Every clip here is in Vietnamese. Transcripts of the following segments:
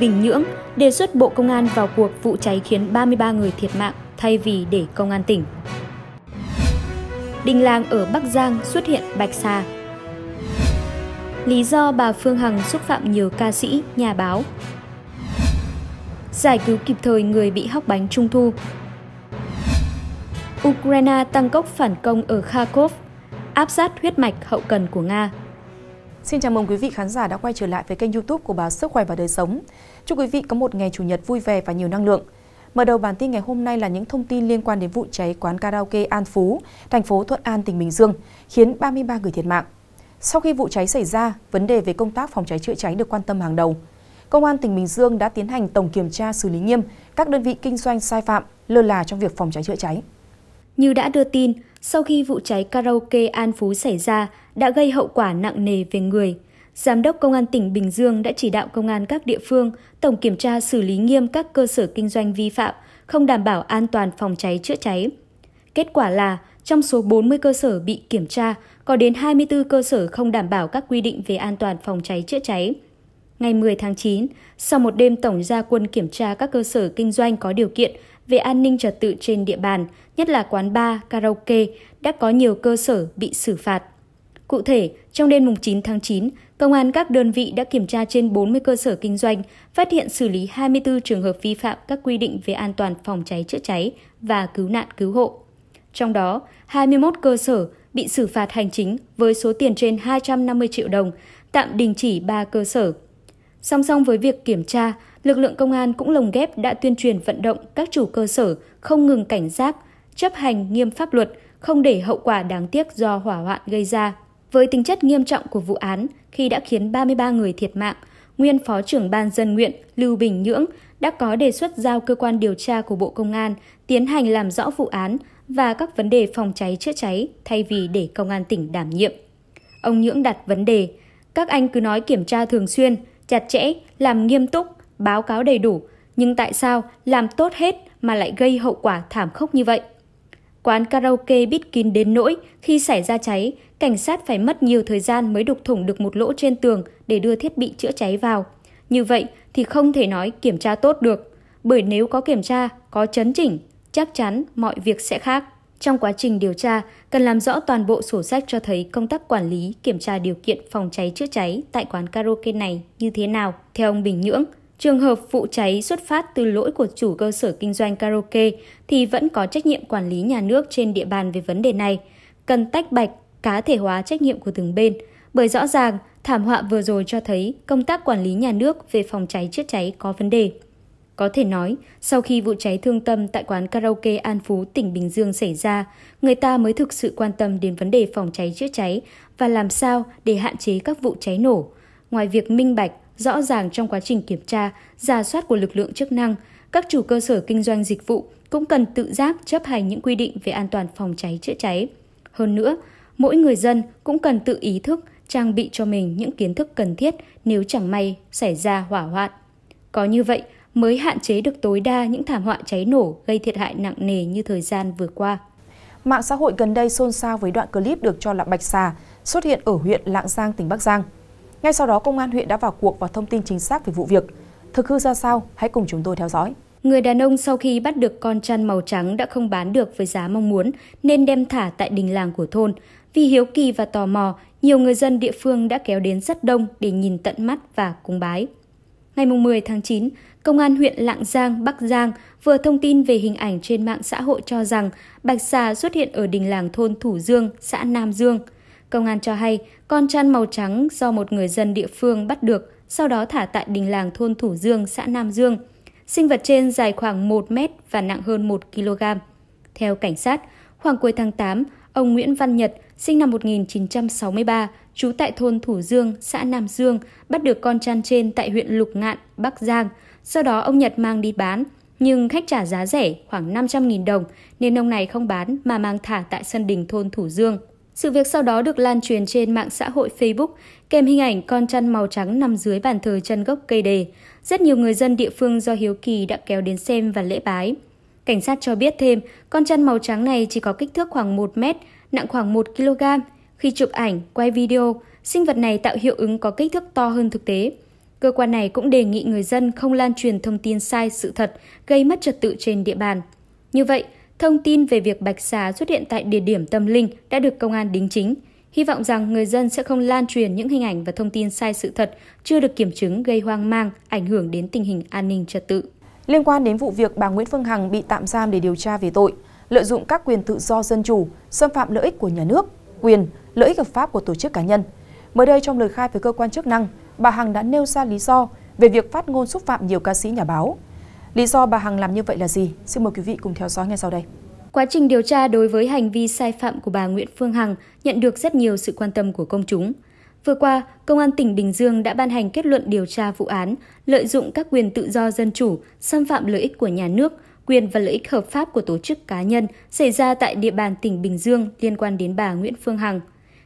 Bình Nhưỡng đề xuất Bộ Công an vào cuộc vụ cháy khiến 33 người thiệt mạng thay vì để Công an tỉnh. Đình làng ở Bắc Giang xuất hiện bạch xà. Lý do bà Phương Hằng xúc phạm nhiều ca sĩ, nhà báo. Giải cứu kịp thời người bị hóc bánh trung thu. Ukraine tăng cốc phản công ở Kharkov, áp sát huyết mạch hậu cần của Nga. Xin chào mừng quý vị khán giả đã quay trở lại với kênh youtube của báo Sức Khỏe và Đời Sống. Chúc quý vị có một ngày Chủ nhật vui vẻ và nhiều năng lượng. Mở đầu bản tin ngày hôm nay là những thông tin liên quan đến vụ cháy quán karaoke An Phú, thành phố Thuận An, tỉnh Bình Dương, khiến 33 người thiệt mạng. Sau khi vụ cháy xảy ra, vấn đề về công tác phòng cháy chữa cháy được quan tâm hàng đầu. Công an tỉnh Bình Dương đã tiến hành tổng kiểm tra xử lý nghiêm các đơn vị kinh doanh sai phạm, lơ là trong việc phòng cháy chữa cháy. Như đã đưa tin, sau khi vụ cháy karaoke An Phú xảy ra đã gây hậu quả nặng nề về người, Giám đốc Công an tỉnh Bình Dương đã chỉ đạo công an các địa phương tổng kiểm tra xử lý nghiêm các cơ sở kinh doanh vi phạm, không đảm bảo an toàn phòng cháy chữa cháy. Kết quả là, trong số 40 cơ sở bị kiểm tra, có đến 24 cơ sở không đảm bảo các quy định về an toàn phòng cháy chữa cháy. Ngày 10 tháng 9, sau một đêm tổng gia quân kiểm tra các cơ sở kinh doanh có điều kiện về an ninh trật tự trên địa bàn, nhất là quán bar, karaoke, đã có nhiều cơ sở bị xử phạt. Cụ thể, trong đêm 9 tháng 9, Công an các đơn vị đã kiểm tra trên 40 cơ sở kinh doanh, phát hiện xử lý 24 trường hợp vi phạm các quy định về an toàn phòng cháy chữa cháy và cứu nạn cứu hộ. Trong đó, 21 cơ sở bị xử phạt hành chính với số tiền trên 250 triệu đồng, tạm đình chỉ 3 cơ sở. Song song với việc kiểm tra, lực lượng công an cũng lồng ghép đã tuyên truyền vận động các chủ cơ sở không ngừng cảnh giác, chấp hành nghiêm pháp luật, không để hậu quả đáng tiếc do hỏa hoạn gây ra. Với tính chất nghiêm trọng của vụ án, khi đã khiến 33 người thiệt mạng, nguyên Phó trưởng Ban dân nguyện Lưu Bình Nhưỡng đã có đề xuất giao cơ quan điều tra của Bộ Công an tiến hành làm rõ vụ án và các vấn đề phòng cháy chữa cháy thay vì để Công an tỉnh đảm nhiệm. Ông Nhưỡng đặt vấn đề, các anh cứ nói kiểm tra thường xuyên, chặt chẽ, làm nghiêm túc, báo cáo đầy đủ, nhưng tại sao làm tốt hết mà lại gây hậu quả thảm khốc như vậy? Quán karaoke bít kín đến nỗi khi xảy ra cháy, cảnh sát phải mất nhiều thời gian mới đục thủng được một lỗ trên tường để đưa thiết bị chữa cháy vào. Như vậy thì không thể nói kiểm tra tốt được, bởi nếu có kiểm tra, có chấn chỉnh, chắc chắn mọi việc sẽ khác. Trong quá trình điều tra, cần làm rõ toàn bộ sổ sách cho thấy công tác quản lý, kiểm tra điều kiện phòng cháy chữa cháy tại quán karaoke này như thế nào. Theo ông Bình Nhưỡng, Trường hợp vụ cháy xuất phát từ lỗi của chủ cơ sở kinh doanh karaoke thì vẫn có trách nhiệm quản lý nhà nước trên địa bàn về vấn đề này. Cần tách bạch, cá thể hóa trách nhiệm của từng bên. Bởi rõ ràng, thảm họa vừa rồi cho thấy công tác quản lý nhà nước về phòng cháy chữa cháy có vấn đề. Có thể nói, sau khi vụ cháy thương tâm tại quán karaoke An Phú, tỉnh Bình Dương xảy ra, người ta mới thực sự quan tâm đến vấn đề phòng cháy chữa cháy và làm sao để hạn chế các vụ cháy nổ. Ngoài việc minh bạch, rõ ràng trong quá trình kiểm tra, giả soát của lực lượng chức năng, các chủ cơ sở kinh doanh dịch vụ cũng cần tự giác chấp hành những quy định về an toàn phòng cháy chữa cháy. Hơn nữa, mỗi người dân cũng cần tự ý thức trang bị cho mình những kiến thức cần thiết nếu chẳng may xảy ra hỏa hoạn. Có như vậy mới hạn chế được tối đa những thảm họa cháy nổ gây thiệt hại nặng nề như thời gian vừa qua. Mạng xã hội gần đây xôn xao với đoạn clip được cho là bạch xà xuất hiện ở huyện Lạng Giang, tỉnh Bắc Giang. Ngay sau đó, công an huyện đã vào cuộc và thông tin chính xác về vụ việc. Thực hư ra sao? Hãy cùng chúng tôi theo dõi. Người đàn ông sau khi bắt được con chăn màu trắng đã không bán được với giá mong muốn nên đem thả tại đình làng của thôn. Vì hiếu kỳ và tò mò, nhiều người dân địa phương đã kéo đến rất đông để nhìn tận mắt và cúng bái. Ngày 10 tháng 9, Công an huyện Lạng Giang, Bắc Giang vừa thông tin về hình ảnh trên mạng xã hội cho rằng bạch xà xuất hiện ở đình làng thôn Thủ Dương, xã Nam Dương – Công an cho hay con chăn màu trắng do một người dân địa phương bắt được, sau đó thả tại đình làng thôn Thủ Dương, xã Nam Dương. Sinh vật trên dài khoảng 1 mét và nặng hơn 1 kg. Theo cảnh sát, khoảng cuối tháng 8, ông Nguyễn Văn Nhật, sinh năm 1963, trú tại thôn Thủ Dương, xã Nam Dương, bắt được con chăn trên tại huyện Lục Ngạn, Bắc Giang. Sau đó ông Nhật mang đi bán, nhưng khách trả giá rẻ khoảng 500.000 đồng nên ông này không bán mà mang thả tại sân đình thôn Thủ Dương. Sự việc sau đó được lan truyền trên mạng xã hội Facebook, kèm hình ảnh con chăn màu trắng nằm dưới bàn thờ chân gốc cây đề. Rất nhiều người dân địa phương do hiếu kỳ đã kéo đến xem và lễ bái. Cảnh sát cho biết thêm, con chăn màu trắng này chỉ có kích thước khoảng 1 mét, nặng khoảng 1 kg. Khi chụp ảnh, quay video, sinh vật này tạo hiệu ứng có kích thước to hơn thực tế. Cơ quan này cũng đề nghị người dân không lan truyền thông tin sai sự thật, gây mất trật tự trên địa bàn. Như vậy, thông tin về việc bạch xà xuất hiện tại địa điểm tâm linh đã được công an đính chính. Hy vọng rằng người dân sẽ không lan truyền những hình ảnh và thông tin sai sự thật, chưa được kiểm chứng gây hoang mang, ảnh hưởng đến tình hình an ninh trật tự. Liên quan đến vụ việc bà Nguyễn Phương Hằng bị tạm giam để điều tra về tội lợi dụng các quyền tự do dân chủ, xâm phạm lợi ích của nhà nước, quyền, lợi ích hợp pháp của tổ chức cá nhân. Mới đây trong lời khai với cơ quan chức năng, bà Hằng đã nêu ra lý do về việc phát ngôn xúc phạm nhiều ca sĩ nhà báo. Lý do bà Hằng làm như vậy là gì? Xin mời quý vị cùng theo dõi ngay sau đây. Quá trình điều tra đối với hành vi sai phạm của bà Nguyễn Phương Hằng nhận được rất nhiều sự quan tâm của công chúng. Vừa qua, Công an tỉnh Bình Dương đã ban hành kết luận điều tra vụ án lợi dụng các quyền tự do dân chủ, xâm phạm lợi ích của nhà nước, quyền và lợi ích hợp pháp của tổ chức cá nhân xảy ra tại địa bàn tỉnh Bình Dương liên quan đến bà Nguyễn Phương Hằng.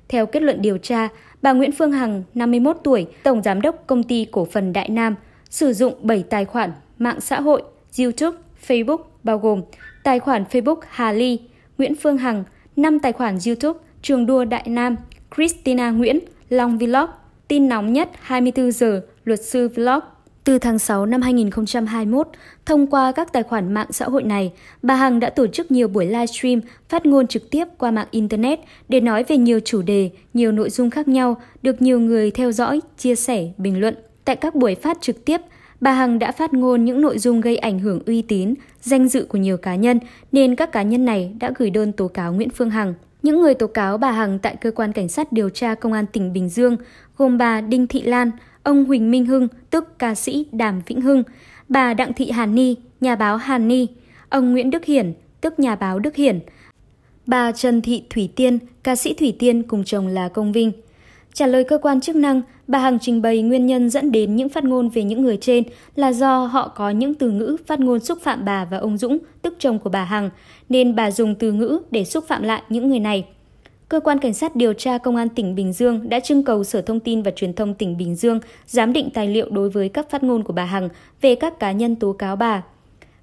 Theo kết luận điều tra, bà Nguyễn Phương Hằng, 51 tuổi, tổng giám đốc công ty cổ phần Đại Nam, sử dụng 7 tài khoản mạng xã hội, YouTube, Facebook bao gồm tài khoản Facebook Hà Ly, Nguyễn Phương Hằng, 5 tài khoản YouTube Trường đua Đại Nam, Christina Nguyễn, Long Vlog, tin nóng nhất 24 giờ, luật sư Vlog. Từ tháng 6 năm 2021, thông qua các tài khoản mạng xã hội này, bà Hằng đã tổ chức nhiều buổi livestream phát ngôn trực tiếp qua mạng Internet để nói về nhiều chủ đề, nhiều nội dung khác nhau, được nhiều người theo dõi, chia sẻ, bình luận. Tại các buổi phát trực tiếp, bà Hằng đã phát ngôn những nội dung gây ảnh hưởng uy tín, danh dự của nhiều cá nhân, nên các cá nhân này đã gửi đơn tố cáo Nguyễn Phương Hằng. Những người tố cáo bà Hằng tại cơ quan cảnh sát điều tra công an tỉnh Bình Dương gồm bà Đinh Thị Lan, ông Huỳnh Minh Hưng, tức ca sĩ Đàm Vĩnh Hưng, bà Đặng Thị Hàn Ni, nhà báo Hàn Ni, ông Nguyễn Đức Hiển, tức nhà báo Đức Hiển, bà Trần Thị Thủy Tiên, ca sĩ Thủy Tiên cùng chồng là Công Vinh. Trả lời cơ quan chức năng, bà Hằng trình bày nguyên nhân dẫn đến những phát ngôn về những người trên là do họ có những từ ngữ phát ngôn xúc phạm bà và ông Dũng, tức chồng của bà Hằng, nên bà dùng từ ngữ để xúc phạm lại những người này. Cơ quan Cảnh sát điều tra Công an tỉnh Bình Dương đã trưng cầu Sở Thông tin và Truyền thông tỉnh Bình Dương giám định tài liệu đối với các phát ngôn của bà Hằng về các cá nhân tố cáo bà.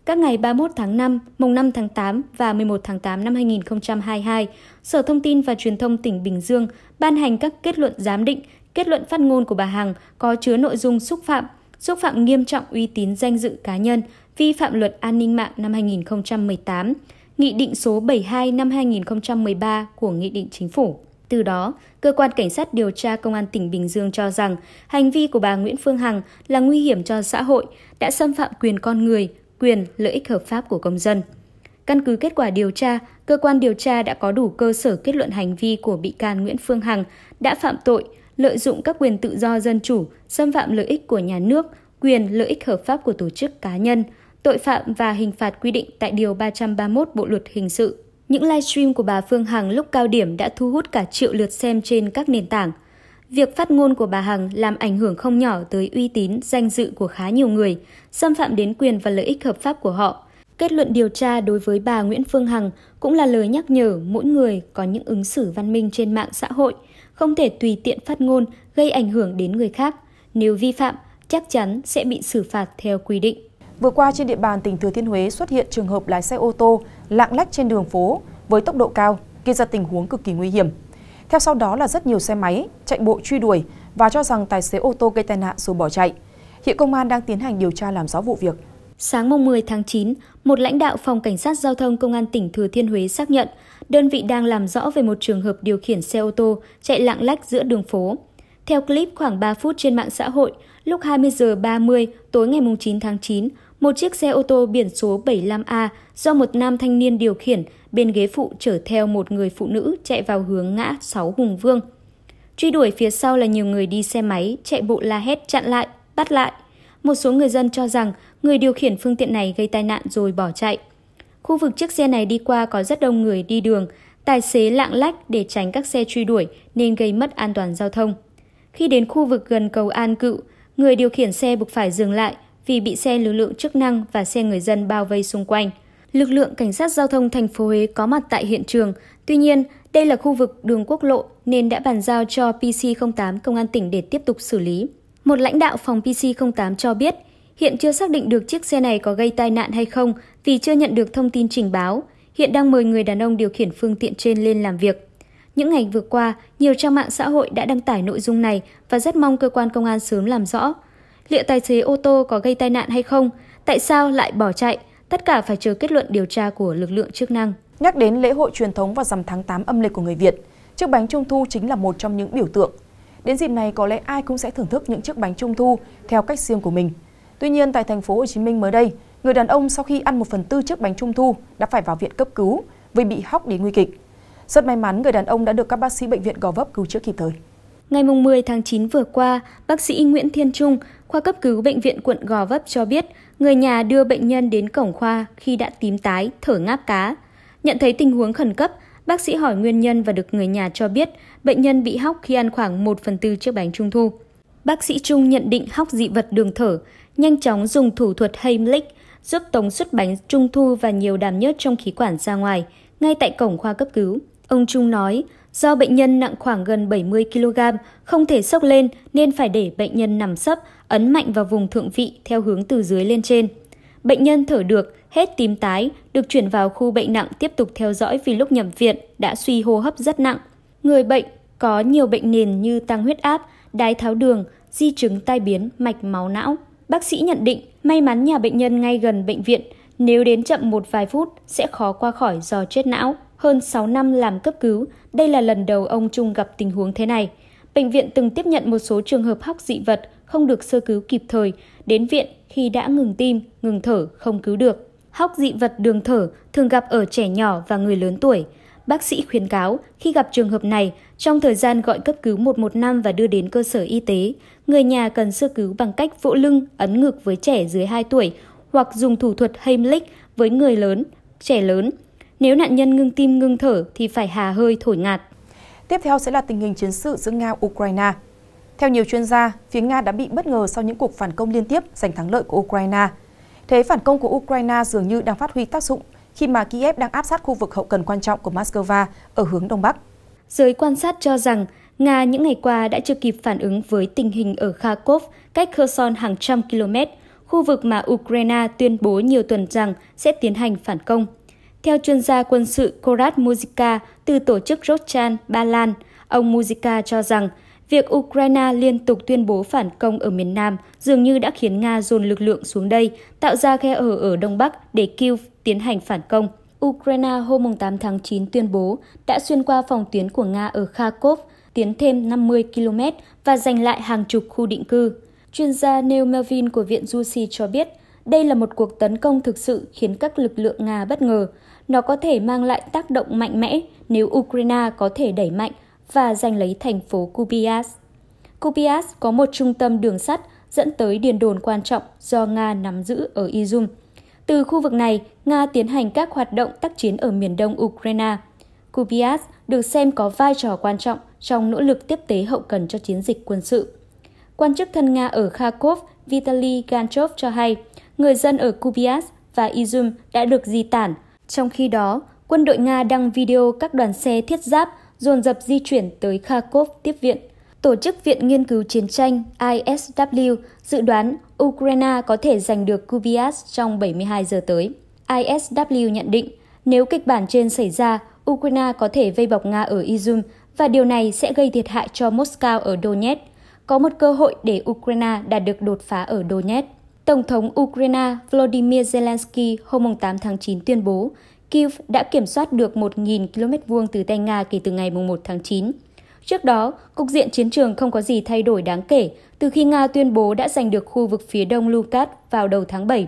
Các ngày 31 tháng 5, mùng 5 tháng 8 và 11 tháng 8 năm 2022, Sở Thông tin và Truyền thông tỉnh Bình Dương ban hành các kết luận giám định, kết luận phát ngôn của bà Hằng có chứa nội dung xúc phạm, xúc phạm nghiêm trọng uy tín danh dự cá nhân, vi phạm luật an ninh mạng năm 2018, Nghị định số 72 năm 2013 của Nghị định Chính phủ. Từ đó, Cơ quan Cảnh sát điều tra Công an tỉnh Bình Dương cho rằng hành vi của bà Nguyễn Phương Hằng là nguy hiểm cho xã hội, đã xâm phạm quyền con người, quyền, lợi ích hợp pháp của công dân. Căn cứ kết quả điều tra, cơ quan điều tra đã có đủ cơ sở kết luận hành vi của bị can Nguyễn Phương Hằng đã phạm tội, lợi dụng các quyền tự do dân chủ, xâm phạm lợi ích của nhà nước, quyền lợi ích hợp pháp của tổ chức cá nhân, tội phạm và hình phạt quy định tại Điều 331 Bộ Luật Hình sự. Những livestream của bà Phương Hằng lúc cao điểm đã thu hút cả triệu lượt xem trên các nền tảng. Việc phát ngôn của bà Hằng làm ảnh hưởng không nhỏ tới uy tín, danh dự của khá nhiều người, xâm phạm đến quyền và lợi ích hợp pháp của họ. Kết luận điều tra đối với bà Nguyễn Phương Hằng cũng là lời nhắc nhở mỗi người có những ứng xử văn minh trên mạng xã hội, không thể tùy tiện phát ngôn gây ảnh hưởng đến người khác. Nếu vi phạm, chắc chắn sẽ bị xử phạt theo quy định. Vừa qua trên địa bàn tỉnh Thừa Thiên Huế xuất hiện trường hợp lái xe ô tô lạng lách trên đường phố với tốc độ cao, gây ra tình huống cực kỳ nguy hiểm. Theo sau đó là rất nhiều xe máy chạy bộ truy đuổi và cho rằng tài xế ô tô gây tai nạn rồi bỏ chạy. Hiện công an đang tiến hành điều tra làm rõ vụ việc. Sáng mùng 10 tháng 9, một lãnh đạo phòng cảnh sát giao thông công an tỉnh Thừa Thiên Huế xác nhận đơn vị đang làm rõ về một trường hợp điều khiển xe ô tô chạy lạng lách giữa đường phố. Theo clip khoảng 3 phút trên mạng xã hội, lúc 20 giờ 30 tối ngày 9 tháng 9, một chiếc xe ô tô biển số 75A do một nam thanh niên điều khiển bên ghế phụ chở theo một người phụ nữ chạy vào hướng ngã 6 Hùng Vương. Truy đuổi phía sau là nhiều người đi xe máy, chạy bộ la hét chặn lại, bắt lại. Một số người dân cho rằng người điều khiển phương tiện này gây tai nạn rồi bỏ chạy. Khu vực chiếc xe này đi qua có rất đông người đi đường, tài xế lạng lách để tránh các xe truy đuổi nên gây mất an toàn giao thông. Khi đến khu vực gần cầu An Cựu, người điều khiển xe buộc phải dừng lại vì bị xe lực lượng chức năng và xe người dân bao vây xung quanh. Lực lượng cảnh sát giao thông thành phố Huế có mặt tại hiện trường. Tuy nhiên, đây là khu vực đường quốc lộ nên đã bàn giao cho PC08 Công an tỉnh để tiếp tục xử lý. Một lãnh đạo phòng PC08 cho biết, hiện chưa xác định được chiếc xe này có gây tai nạn hay không vì chưa nhận được thông tin trình báo. Hiện đang mời người đàn ông điều khiển phương tiện trên lên làm việc. Những ngày vừa qua, nhiều trang mạng xã hội đã đăng tải nội dung này và rất mong cơ quan công an sớm làm rõ. Liệu tài xế ô tô có gây tai nạn hay không? Tại sao lại bỏ chạy? Tất cả phải chờ kết luận điều tra của lực lượng chức năng. Nhắc đến lễ hội truyền thống vào rằm tháng 8 âm lịch của người Việt, chiếc bánh trung thu chính là một trong những biểu tượng. Đến dịp này có lẽ ai cũng sẽ thưởng thức những chiếc bánh trung thu theo cách riêng của mình. Tuy nhiên tại thành phố Hồ Chí Minh mới đây, người đàn ông sau khi ăn một phần tư chiếc bánh trung thu đã phải vào viện cấp cứu vì bị hóc đến nguy kịch. Rất may mắn người đàn ông đã được các bác sĩ bệnh viện Gò Vấp cứu chữa kịp thời. Ngày 10 tháng 9 vừa qua, bác sĩ Nguyễn Thiên Trung, khoa cấp cứu bệnh viện quận Gò Vấp cho biết, người nhà đưa bệnh nhân đến cổng khoa khi đã tím tái, thở ngáp cá. Nhận thấy tình huống khẩn cấp, bác sĩ hỏi nguyên nhân và được người nhà cho biết bệnh nhân bị hóc khi ăn khoảng 1 phần tư chiếc bánh trung thu. Bác sĩ Trung nhận định hóc dị vật đường thở, nhanh chóng dùng thủ thuật Heimlich giúp tống xuất bánh trung thu và nhiều đàm nhớt trong khí quản ra ngoài, ngay tại cổng khoa cấp cứu. Ông Trung nói, do bệnh nhân nặng khoảng gần 70 kg, không thể sốc lên nên phải để bệnh nhân nằm sấp, ấn mạnh vào vùng thượng vị theo hướng từ dưới lên trên. Bệnh nhân thở được, hết tím tái, được chuyển vào khu bệnh nặng tiếp tục theo dõi vì lúc nhập viện đã suy hô hấp rất nặng. Người bệnh có nhiều bệnh nền như tăng huyết áp, đái tháo đường, di chứng tai biến mạch máu não. Bác sĩ nhận định may mắn nhà bệnh nhân ngay gần bệnh viện, nếu đến chậm một vài phút sẽ khó qua khỏi do chết não. Hơn 6 năm làm cấp cứu, đây là lần đầu ông Trung gặp tình huống thế này. Bệnh viện từng tiếp nhận một số trường hợp hóc dị vật không được sơ cứu kịp thời, đến viện khi đã ngừng tim, ngừng thở, không cứu được. Hóc dị vật đường thở thường gặp ở trẻ nhỏ và người lớn tuổi. Bác sĩ khuyến cáo khi gặp trường hợp này, trong thời gian gọi cấp cứu 115 và đưa đến cơ sở y tế, người nhà cần sơ cứu bằng cách vỗ lưng, ấn ngực với trẻ dưới 2 tuổi hoặc dùng thủ thuật Heimlich với người lớn, trẻ lớn. Nếu nạn nhân ngưng tim ngưng thở thì phải hà hơi thổi ngạt. Tiếp theo sẽ là tình hình chiến sự giữa Nga-Ukraine. Theo nhiều chuyên gia, phía Nga đã bị bất ngờ sau những cuộc phản công liên tiếp giành thắng lợi của Ukraine. Thế phản công của Ukraine dường như đang phát huy tác dụng khi mà Kiev đang áp sát khu vực hậu cần quan trọng của Moscow ở hướng Đông Bắc. Giới quan sát cho rằng Nga những ngày qua đã chưa kịp phản ứng với tình hình ở Kharkov, cách Kherson hàng trăm km, khu vực mà Ukraine tuyên bố nhiều tuần rằng sẽ tiến hành phản công. Theo chuyên gia quân sự Korat Muzika từ tổ chức Rothschild, Ba Lan, ông Muzika cho rằng việc Ukraine liên tục tuyên bố phản công ở miền Nam dường như đã khiến Nga dồn lực lượng xuống đây, tạo ra khe ở ở Đông Bắc để Kyiv tiến hành phản công. Ukraine hôm 8 tháng 9 tuyên bố đã xuyên qua phòng tuyến của Nga ở Kharkov, tiến thêm 50 km và giành lại hàng chục khu định cư. Chuyên gia Neil Melvin của Viện Jusi cho biết, đây là một cuộc tấn công thực sự khiến các lực lượng Nga bất ngờ. Nó có thể mang lại tác động mạnh mẽ nếu Ukraine có thể đẩy mạnh và giành lấy thành phố Kupiansk. Kupiansk có một trung tâm đường sắt dẫn tới điền đồn quan trọng do Nga nắm giữ ở Izum. Từ khu vực này, Nga tiến hành các hoạt động tác chiến ở miền đông Ukraine. Kupiansk được xem có vai trò quan trọng trong nỗ lực tiếp tế hậu cần cho chiến dịch quân sự. Quan chức thân Nga ở Kharkov Vitaly Ganchov cho hay, người dân ở Kupiansk và Izum đã được di tản. Trong khi đó, quân đội Nga đăng video các đoàn xe thiết giáp dồn dập di chuyển tới Kharkov tiếp viện. Tổ chức Viện Nghiên cứu Chiến tranh ISW dự đoán Ukraine có thể giành được Kupiansk trong 72 giờ tới. ISW nhận định, nếu kịch bản trên xảy ra, Ukraine có thể vây bọc Nga ở Izum và điều này sẽ gây thiệt hại cho Moscow ở Donetsk. Có một cơ hội để Ukraine đạt được đột phá ở Donetsk. Tổng thống Ukraine Volodymyr Zelensky hôm 8 tháng 9 tuyên bố Kyiv đã kiểm soát được 1.000 km vuông từ tay Nga kể từ ngày 1 tháng 9. Trước đó, cục diện chiến trường không có gì thay đổi đáng kể từ khi Nga tuyên bố đã giành được khu vực phía đông Lukas vào đầu tháng 7.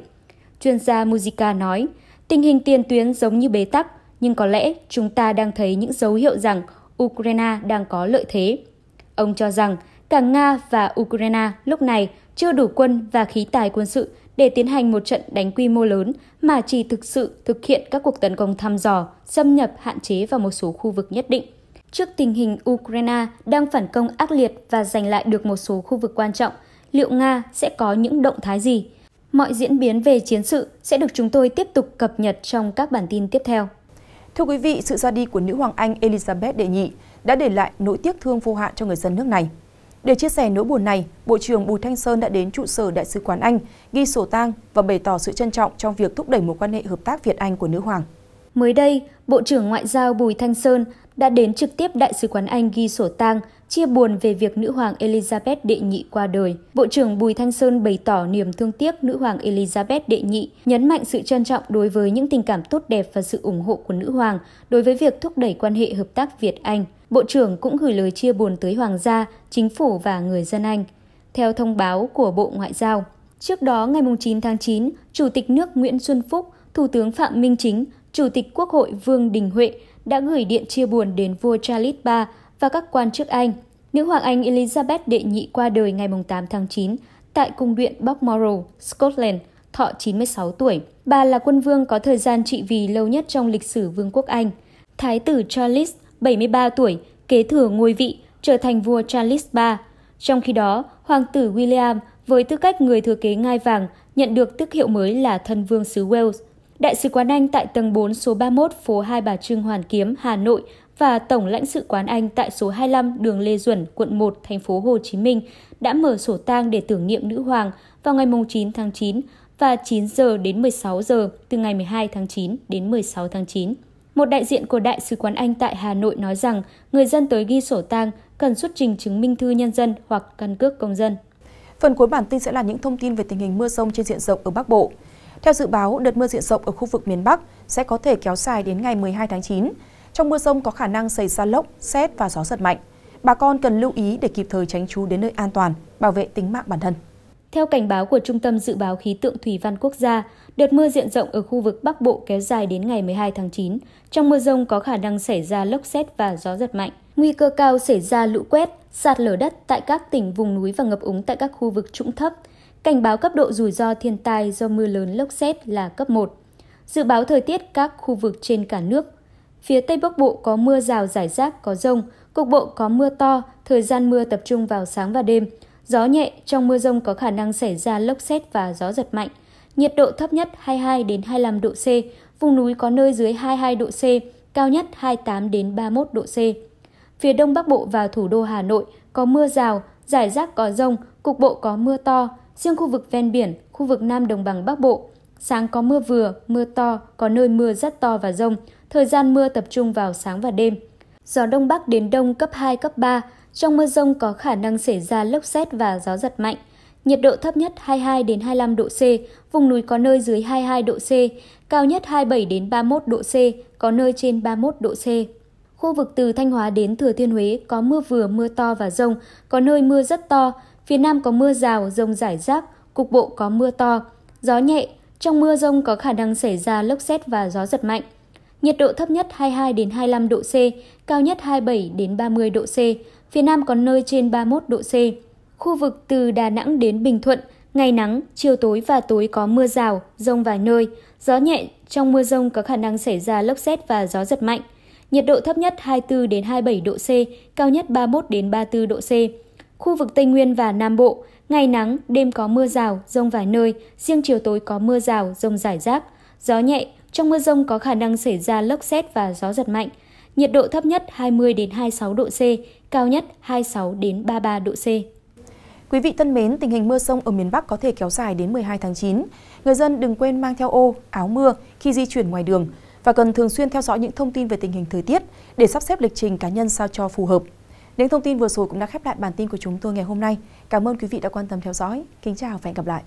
Chuyên gia Muzika nói, tình hình tiền tuyến giống như bế tắc, nhưng có lẽ chúng ta đang thấy những dấu hiệu rằng Ukraine đang có lợi thế. Ông cho rằng cả Nga và Ukraine lúc này chưa đủ quân và khí tài quân sự để tiến hành một trận đánh quy mô lớn mà chỉ thực sự thực hiện các cuộc tấn công thăm dò, xâm nhập hạn chế vào một số khu vực nhất định. Trước tình hình Ukraine đang phản công ác liệt và giành lại được một số khu vực quan trọng, liệu Nga sẽ có những động thái gì? Mọi diễn biến về chiến sự sẽ được chúng tôi tiếp tục cập nhật trong các bản tin tiếp theo. Thưa quý vị, sự ra đi của nữ hoàng Anh Elizabeth đệ nhị đã để lại nỗi tiếc thương vô hạn cho người dân nước này. Để chia sẻ nỗi buồn này, Bộ trưởng Bùi Thanh Sơn đã đến trụ sở Đại sứ quán Anh ghi sổ tang và bày tỏ sự trân trọng trong việc thúc đẩy mối quan hệ hợp tác Việt-Anh của nữ hoàng. Mới đây, Bộ trưởng Ngoại giao Bùi Thanh Sơn đã đến trực tiếp Đại sứ quán Anh ghi sổ tang, chia buồn về việc nữ hoàng Elizabeth đệ nhị qua đời. Bộ trưởng Bùi Thanh Sơn bày tỏ niềm thương tiếc nữ hoàng Elizabeth đệ nhị, nhấn mạnh sự trân trọng đối với những tình cảm tốt đẹp và sự ủng hộ của nữ hoàng đối với việc thúc đẩy quan hệ hợp tác Việt-Anh. Bộ trưởng cũng gửi lời chia buồn tới hoàng gia, chính phủ và người dân Anh. Theo thông báo của Bộ Ngoại giao, trước đó ngày 9 tháng 9, Chủ tịch nước Nguyễn Xuân Phúc, Thủ tướng Phạm Minh Chính, Chủ tịch Quốc hội Vương Đình Huệ đã gửi điện chia buồn đến vua Charles III và các quan chức Anh. Nữ hoàng Anh Elizabeth đệ nhị qua đời ngày 8 tháng 9 tại cung điện Balmoral, Scotland, thọ 96 tuổi. Bà là quân vương có thời gian trị vì lâu nhất trong lịch sử Vương quốc Anh. Thái tử Charles, 73 tuổi, kế thừa ngôi vị, trở thành vua Charles III. Trong khi đó, hoàng tử William với tư cách người thừa kế ngai vàng nhận được tước hiệu mới là thân vương xứ Wales. Đại sứ quán Anh tại tầng 4 số 31 phố Hai Bà Trưng Hoàn Kiếm, Hà Nội và Tổng lãnh sự quán Anh tại số 25 đường Lê Duẩn, quận 1, thành phố Hồ Chí Minh đã mở sổ tang để tưởng niệm nữ hoàng vào ngày 9 tháng 9 và 9 giờ đến 16 giờ từ ngày 12 tháng 9 đến 16 tháng 9. Một đại diện của Đại sứ quán Anh tại Hà Nội nói rằng người dân tới ghi sổ tang cần xuất trình chứng minh thư nhân dân hoặc căn cước công dân. Phần cuối bản tin sẽ là những thông tin về tình hình mưa rông trên diện rộng ở Bắc Bộ. Theo dự báo, đợt mưa diện rộng ở khu vực miền Bắc sẽ có thể kéo dài đến ngày 12 tháng 9. Trong mưa rông có khả năng xảy ra lốc, xét và gió giật mạnh. Bà con cần lưu ý để kịp thời tránh trú đến nơi an toàn, bảo vệ tính mạng bản thân. Theo cảnh báo của Trung tâm Dự báo Khí tượng Thủy văn Quốc gia, đợt mưa diện rộng ở khu vực Bắc Bộ kéo dài đến ngày 12 tháng 9. Trong mưa rông có khả năng xảy ra lốc xét và gió giật mạnh. Nguy cơ cao xảy ra lũ quét, sạt lở đất tại các tỉnh vùng núi và ngập úng tại các khu vực trũng thấp. Cảnh báo cấp độ rủi ro thiên tai do mưa lớn lốc xét là cấp 1. Dự báo thời tiết các khu vực trên cả nước. Phía Tây Bắc Bộ có mưa rào rải rác, có rông, cục bộ có mưa to, thời gian mưa tập trung vào sáng và đêm. Gió nhẹ, trong mưa rông có khả năng xảy ra lốc xét và gió giật mạnh. Nhiệt độ thấp nhất 22 đến 25 độ C, vùng núi có nơi dưới 22 độ C, cao nhất 28 đến 31 độ C. Phía Đông Bắc Bộ và thủ đô Hà Nội có mưa rào, rải rác có rông, cục bộ có mưa to, riêng khu vực ven biển, khu vực Nam Đồng bằng Bắc Bộ. Sáng có mưa vừa, mưa to, có nơi mưa rất to và rông, thời gian mưa tập trung vào sáng và đêm. Gió Đông Bắc đến Đông cấp 2, cấp 3, trong mưa rông có khả năng xảy ra lốc xét và gió giật mạnh. Nhiệt độ thấp nhất 22 đến 25 độ C, vùng núi có nơi dưới 22 độ C, cao nhất 27 đến 31 độ C, có nơi trên 31 độ C. Khu vực từ Thanh Hóa đến Thừa Thiên Huế có mưa vừa, mưa to và rông, có nơi mưa rất to. Phía Nam có mưa rào, rông rải rác, cục bộ có mưa to. Gió nhẹ, trong mưa rông có khả năng xảy ra lốc xét và gió giật mạnh. Nhiệt độ thấp nhất 22 đến 25 độ C, cao nhất 27 đến 30 độ C. Phía Nam có nơi trên 31 độ C. Khu vực từ Đà Nẵng đến Bình Thuận, ngày nắng, chiều tối và tối có mưa rào, rông vài nơi. Gió nhẹ, trong mưa rông có khả năng xảy ra lốc xét và gió giật mạnh. Nhiệt độ thấp nhất 24 đến 27 độ C, cao nhất 31 đến 34 độ C. Khu vực Tây Nguyên và Nam Bộ, ngày nắng, đêm có mưa rào, rông vài nơi, riêng chiều tối có mưa rào, rông rải rác. Gió nhẹ, trong mưa rông có khả năng xảy ra lốc xét và gió giật mạnh. Nhiệt độ thấp nhất 20 đến 26 độ C, cao nhất 26 đến 33 độ C. Quý vị thân mến, tình hình mưa sông ở miền Bắc có thể kéo dài đến 12 tháng 9. Người dân đừng quên mang theo ô, áo mưa khi di chuyển ngoài đường và cần thường xuyên theo dõi những thông tin về tình hình thời tiết để sắp xếp lịch trình cá nhân sao cho phù hợp. Những thông tin vừa rồi cũng đã khép lại bản tin của chúng tôi ngày hôm nay. Cảm ơn quý vị đã quan tâm theo dõi. Kính chào và hẹn gặp lại.